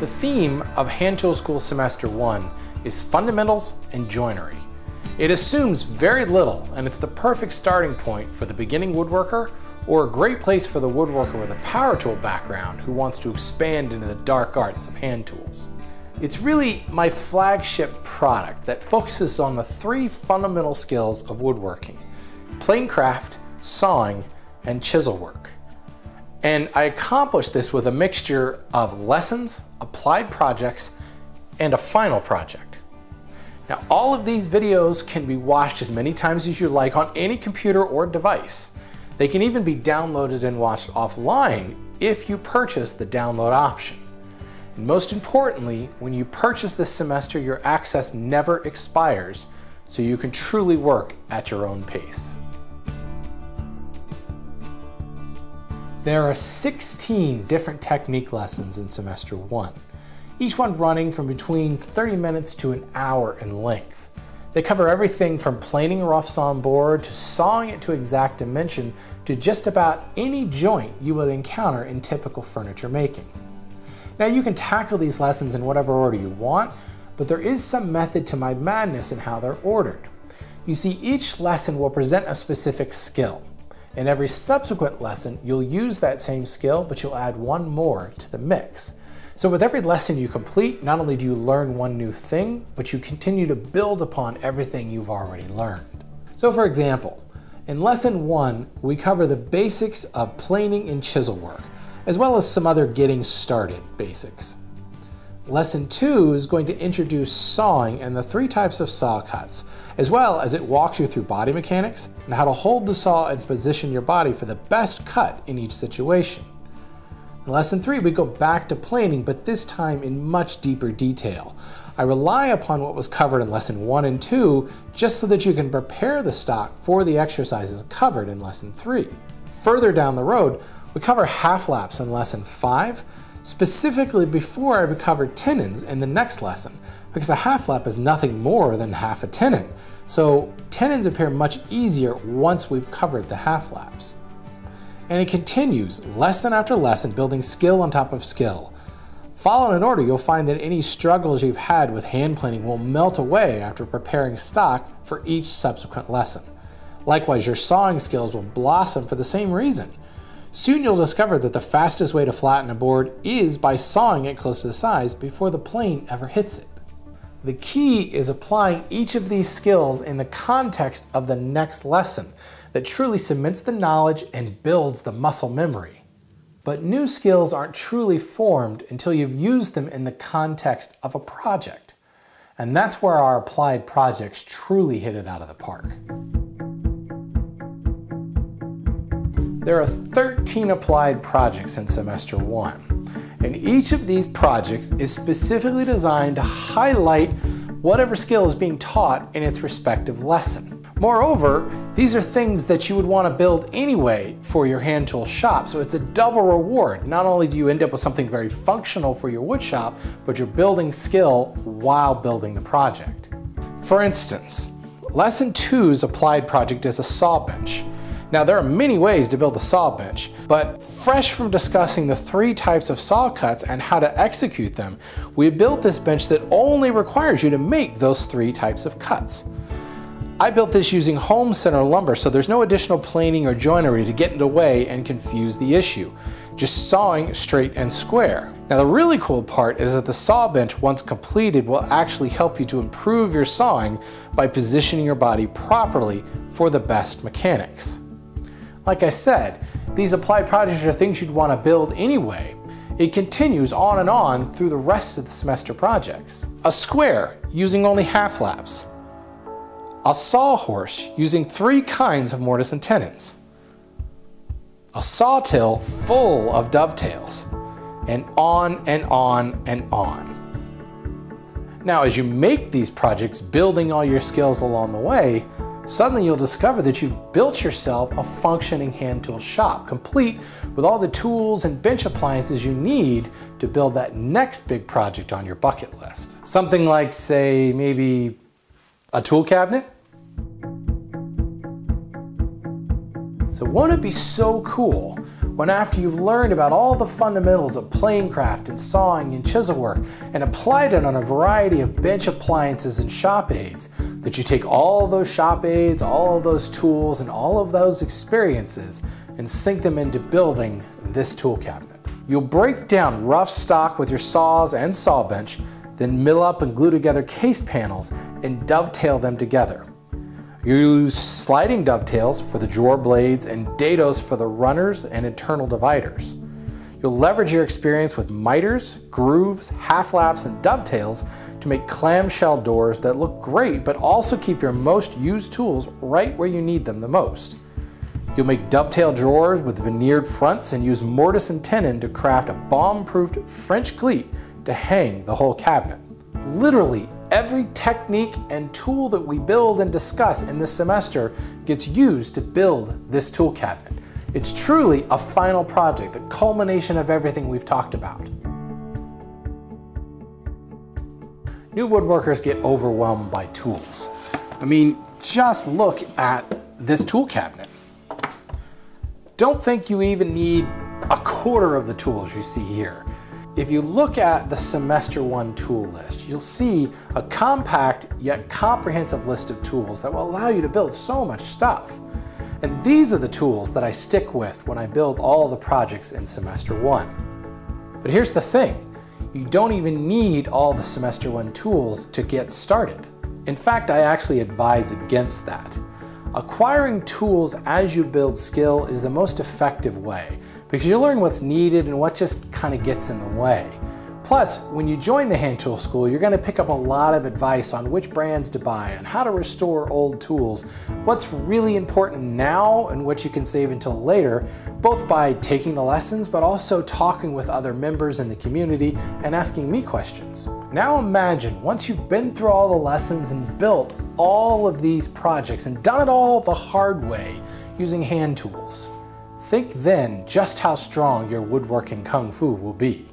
The theme of Hand Tool School Semester 1 is Fundamentals and Joinery. It assumes very little and it's the perfect starting point for the beginning woodworker or a great place for the woodworker with a power tool background who wants to expand into the dark arts of hand tools. It's really my flagship product that focuses on the three fundamental skills of woodworking, plane craft, sawing, and chisel work. And I accomplished this with a mixture of lessons, applied projects, and a final project. Now, all of these videos can be watched as many times as you like on any computer or device. They can even be downloaded and watched offline if you purchase the download option. And most importantly, when you purchase this semester, your access never expires, so you can truly work at your own pace. There are 16 different technique lessons in semester one, each one running from between 30 minutes to an hour in length. They cover everything from planing a rough sawn board to sawing it to exact dimension to just about any joint you would encounter in typical furniture making. Now you can tackle these lessons in whatever order you want, but there is some method to my madness in how they're ordered. You see, each lesson will present a specific skill. In every subsequent lesson, you'll use that same skill, but you'll add one more to the mix. So with every lesson you complete, not only do you learn one new thing, but you continue to build upon everything you've already learned. So for example, in lesson one, we cover the basics of planing and chisel work, as well as some other getting started basics. Lesson two is going to introduce sawing and the three types of saw cuts, as well as it walks you through body mechanics and how to hold the saw and position your body for the best cut in each situation. In lesson three, we go back to planing, but this time in much deeper detail. I rely upon what was covered in lesson one and two, just so that you can prepare the stock for the exercises covered in lesson three. Further down the road, we cover half laps in lesson five, specifically before I covered tenons in the next lesson, because a half lap is nothing more than half a tenon. So tenons appear much easier once we've covered the half laps. And it continues lesson after lesson, building skill on top of skill. Following in order, you'll find that any struggles you've had with hand planing will melt away after preparing stock for each subsequent lesson. Likewise, your sawing skills will blossom for the same reason. Soon you'll discover that the fastest way to flatten a board is by sawing it close to the size before the plane ever hits it. The key is applying each of these skills in the context of the next lesson that truly cements the knowledge and builds the muscle memory. But new skills aren't truly formed until you've used them in the context of a project. And that's where our applied projects truly hit it out of the park. There are 13 applied projects in semester one, and each of these projects is specifically designed to highlight whatever skill is being taught in its respective lesson. Moreover, these are things that you would want to build anyway for your hand tool shop, so it's a double reward. Not only do you end up with something very functional for your wood shop, but you're building skill while building the project. For instance, Lesson 2's applied project is a saw bench. Now there are many ways to build a saw bench, but fresh from discussing the three types of saw cuts and how to execute them, we built this bench that only requires you to make those three types of cuts. I built this using home center lumber so there's no additional planing or joinery to get in the way and confuse the issue. Just sawing straight and square. Now the really cool part is that the saw bench once completed will actually help you to improve your sawing by positioning your body properly for the best mechanics. Like I said, these applied projects are things you'd want to build anyway. It continues on and on through the rest of the semester projects. A square using only half laps. A sawhorse using three kinds of mortise and tenons. A sawtill full of dovetails. And on and on and on. Now as you make these projects, building all your skills along the way, Suddenly you'll discover that you've built yourself a functioning hand tool shop, complete with all the tools and bench appliances you need to build that next big project on your bucket list. Something like, say, maybe a tool cabinet? So won't it be so cool when after you've learned about all the fundamentals of plane craft and sawing and chisel work and applied it on a variety of bench appliances and shop aids, that you take all those shop aids, all of those tools, and all of those experiences and sink them into building this tool cabinet. You'll break down rough stock with your saws and saw bench, then mill up and glue together case panels and dovetail them together. You use sliding dovetails for the drawer blades and dados for the runners and internal dividers. You'll leverage your experience with miters, grooves, half laps, and dovetails to make clamshell doors that look great but also keep your most used tools right where you need them the most. You'll make dovetail drawers with veneered fronts and use mortise and tenon to craft a bomb-proofed French cleat to hang the whole cabinet. Literally Every technique and tool that we build and discuss in this semester gets used to build this tool cabinet. It's truly a final project, the culmination of everything we've talked about. New woodworkers get overwhelmed by tools. I mean, just look at this tool cabinet. Don't think you even need a quarter of the tools you see here. If you look at the semester one tool list, you'll see a compact yet comprehensive list of tools that will allow you to build so much stuff. And these are the tools that I stick with when I build all the projects in semester one. But here's the thing, you don't even need all the semester one tools to get started. In fact, I actually advise against that. Acquiring tools as you build skill is the most effective way because you learn what's needed and what just kind of gets in the way. Plus, when you join the hand tool school, you're going to pick up a lot of advice on which brands to buy and how to restore old tools, what's really important now and what you can save until later, both by taking the lessons but also talking with other members in the community and asking me questions. Now imagine once you've been through all the lessons and built all of these projects and done it all the hard way using hand tools. Think then just how strong your woodworking kung fu will be.